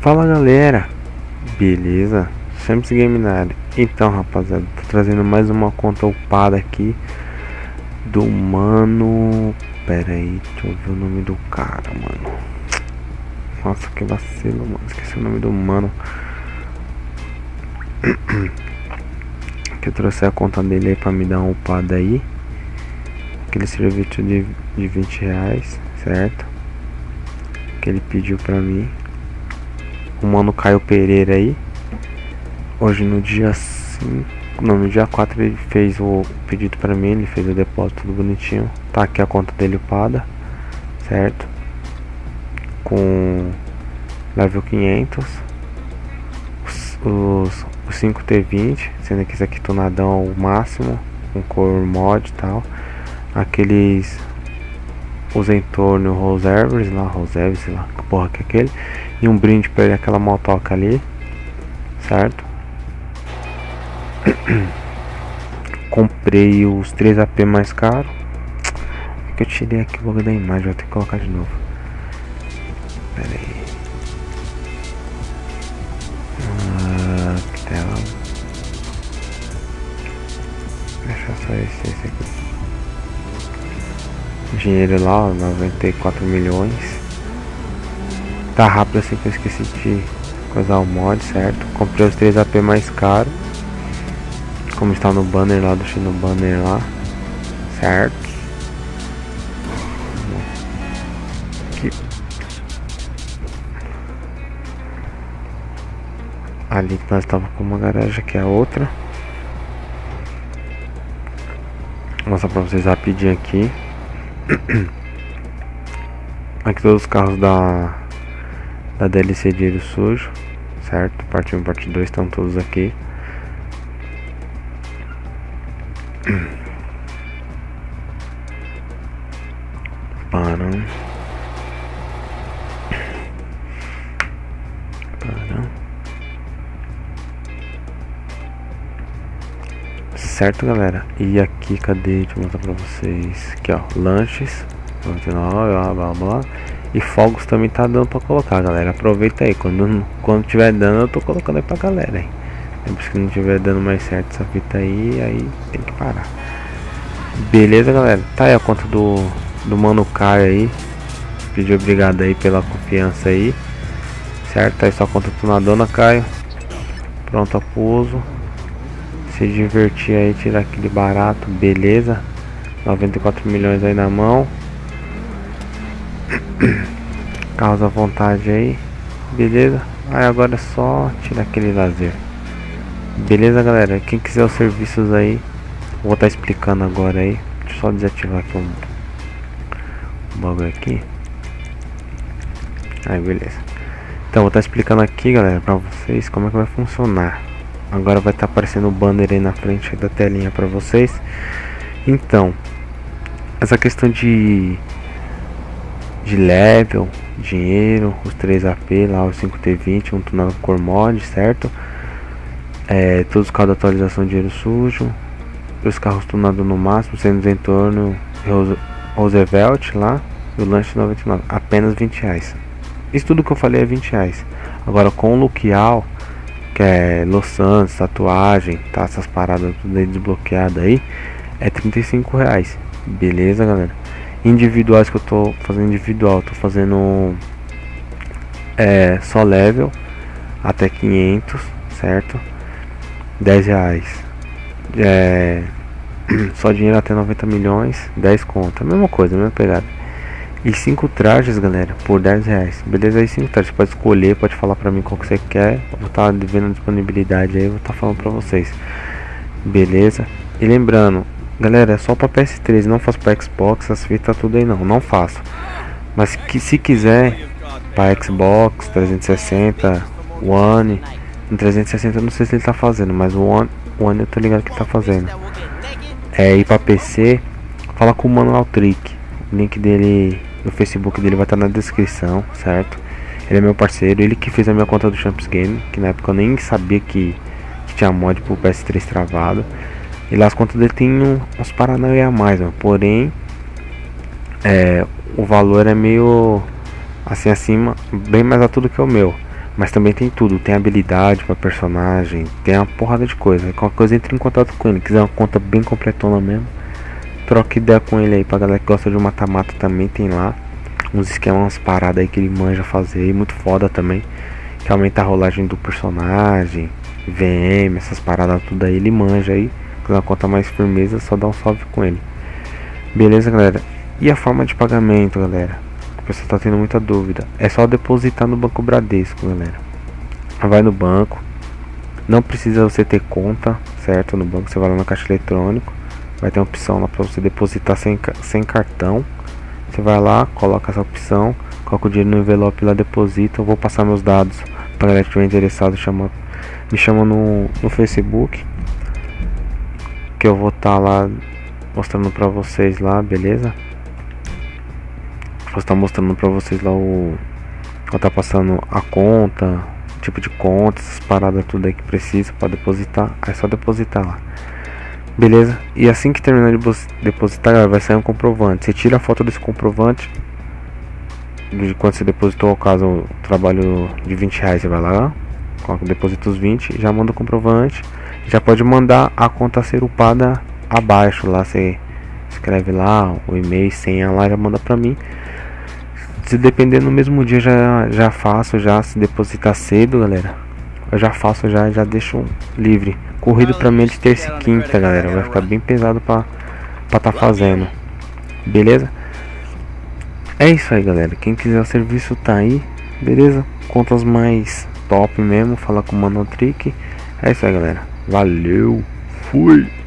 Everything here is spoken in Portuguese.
Fala galera, beleza? Champs Game na área. Então rapaziada, tô trazendo mais uma conta upada aqui do mano. Pera aí, deixa eu ver o nome do cara, mano. Nossa, que vacilo, mano. Esqueci o nome do mano. Que eu trouxe a conta dele aí pra me dar uma upada aí. Aquele serviço de, de 20 reais, certo? Que ele pediu pra mim o mano Caio Pereira aí. Hoje no dia 5, no dia 4 ele fez o pedido pra mim, ele fez o depósito tudo bonitinho. Tá aqui a conta dele upada, certo? Com level 500. Os, os, os 5T20, sendo que esse aqui tonadão ao máximo, com cor mod e tal. Aqueles os entornos Roserves lá, Roserves, sei lá, que porra que é aquele. E um brinde pra ele, aquela motoca ali. Certo? Comprei os 3 AP mais caro. É que eu tirei aqui o bagulho da imagem, vou ter que colocar de novo. Pera aí. Ah, tela. Deixa só esse, esse aqui dinheiro lá, ó, 94 milhões. Tá rápido assim que eu esqueci de coisar o mod, certo? Comprei os 3 AP mais caro. Como está no banner lá do Chino Banner lá. Certo? Aqui. Ali que nós tava com uma garagem, aqui é a outra. Vou mostrar pra vocês rapidinho aqui. Aqui todos os carros da da DLC Dinheiro Sujo, certo? Parte 1 e parte 2 estão todos aqui. Param. Param. Certo, galera? E aqui, cadê? Deixa eu mostrar pra vocês. Aqui, ó, lanches. 99, blá, blá, blá. E fogos também tá dando pra colocar, galera. Aproveita aí. Quando, quando tiver dando, eu tô colocando aí pra galera, hein? Depois que não tiver dando mais certo essa fita aí, aí tem que parar. Beleza, galera? Tá aí a conta do, do Mano Caio aí. Pediu obrigado aí pela confiança aí. Certo? Aí sua conta tunadona, Caio. Pronta pro uso se divertir aí, tirar aquele barato, beleza? 94 milhões aí na mão. Carros à vontade aí, beleza? Aí agora é só tirar aquele lazer. Beleza, galera? Quem quiser os serviços aí, vou estar tá explicando agora aí. Deixa eu só desativar aqui um, bagulho aqui. Aí, beleza. Então, vou estar tá explicando aqui, galera, pra vocês como é que vai funcionar. Agora vai estar tá aparecendo o banner aí na frente da telinha para vocês. Então, essa questão de de level, dinheiro, os 3 AP lá, os 5T20, um tunado core mod, certo? É, todos os carros da atualização dinheiro sujo, os carros tunados no máximo, sendo em torno Roosevelt lá, e o lanche 99, apenas 20 reais. Isso tudo que eu falei é 20 reais. Agora com o Luquial que é loçãs, tatuagem, tá? Essas paradas tudo aí desbloqueado aí, é 35 reais. Beleza, galera? Individuais que eu tô fazendo individual, tô fazendo é, só level até 500, certo? 10 reais. É, só dinheiro até 90 milhões, 10 conta. Mesma coisa, mesma pegada. E 5 trajes, galera, por 10 reais. Beleza? Aí 5 trajes. Pode escolher, pode falar pra mim qual que você quer. Vou estar tá vendo a disponibilidade aí, vou estar tá falando pra vocês. Beleza? E lembrando, galera, é só pra PS3, não faço pra Xbox, essas fitas tudo aí não, não faço. Mas que se quiser, pra Xbox 360, One, no 360 eu não sei se ele tá fazendo, mas o One, One eu tô ligado que tá fazendo. É, ir pra PC, fala com o Manual Trick. O link dele O Facebook dele vai estar na descrição, certo? Ele é meu parceiro, ele que fez a minha conta do Champs Game, que na época eu nem sabia que, que tinha mod pro PS3 travado. E lá as contas dele tem uns paranauê a mais, mano. porém é, o valor é meio assim acima, bem mais alto do que o meu. Mas também tem tudo, tem habilidade para personagem, tem uma porrada de coisa. Qualquer coisa entre em contato com ele, quiser uma conta bem completona mesmo. Troca ideia com ele aí, pra galera que gosta de mata-mata também tem lá. Uns esquemas, umas paradas aí que ele manja fazer, muito foda também. Que aumenta a rolagem do personagem, VM, essas paradas tudo aí, ele manja aí. Quiser uma conta mais firmeza, só dá um salve com ele. Beleza, galera? E a forma de pagamento, galera? Pessoal tá tendo muita dúvida. É só depositar no Banco Bradesco, galera. Vai no banco. Não precisa você ter conta, certo? No banco você vai lá no caixa eletrônico. Vai ter uma opção lá para você depositar sem, sem cartão. Você vai lá, coloca essa opção, coloca o dinheiro no envelope lá, deposita. Eu vou passar meus dados para galera que estiver interessado, chama, me chama no, no Facebook. Que eu vou estar tá lá mostrando para vocês lá, beleza? Vou estar mostrando para vocês lá o. Vou estar passando a conta, tipo de conta, essas paradas tudo aí que precisa para depositar. É só depositar lá. Beleza? E assim que terminar de depositar, vai sair um comprovante. Você tira a foto desse comprovante de quando você depositou, caso o trabalho de 20 reais, você vai lá, coloca deposita os 20, já manda o comprovante, já pode mandar a conta ser upada abaixo lá, você escreve lá o e-mail, senha lá, já manda pra mim. Se depender no mesmo dia já, já faço, já se depositar cedo, galera. Eu já faço já, já deixo livre. Corrido pra mim é de terça e quinta, galera. Vai ficar bem pesado pra pra tá fazendo. Beleza? É isso aí, galera. Quem quiser o serviço tá aí, beleza? Contas mais top mesmo, falar com o Manotrick. É isso aí, galera. Valeu. Fui.